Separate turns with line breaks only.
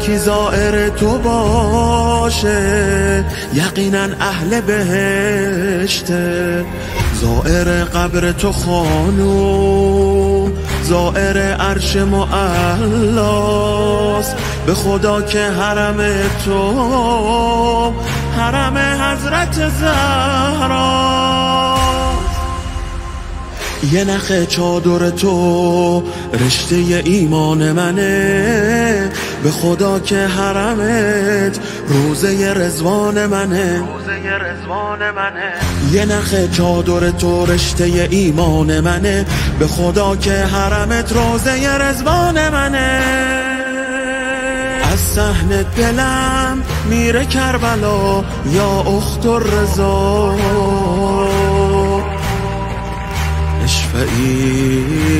کی زائر تو باشه. یقینا اهل بهشته. زائر قبر تو خانو. زائر عرش معلاست به خدا که حرم تو. حرم حضرت زهرا. یه نخ چادر تو رشته ایمان منه. به خدا که حرمت روزه رزوان منه. یه نخ چادر تو رشته ایمان منه. به خدا که حرمت روزه رزوان منه. از سحن دلم میره کربلا یا اخت رضا اشفعی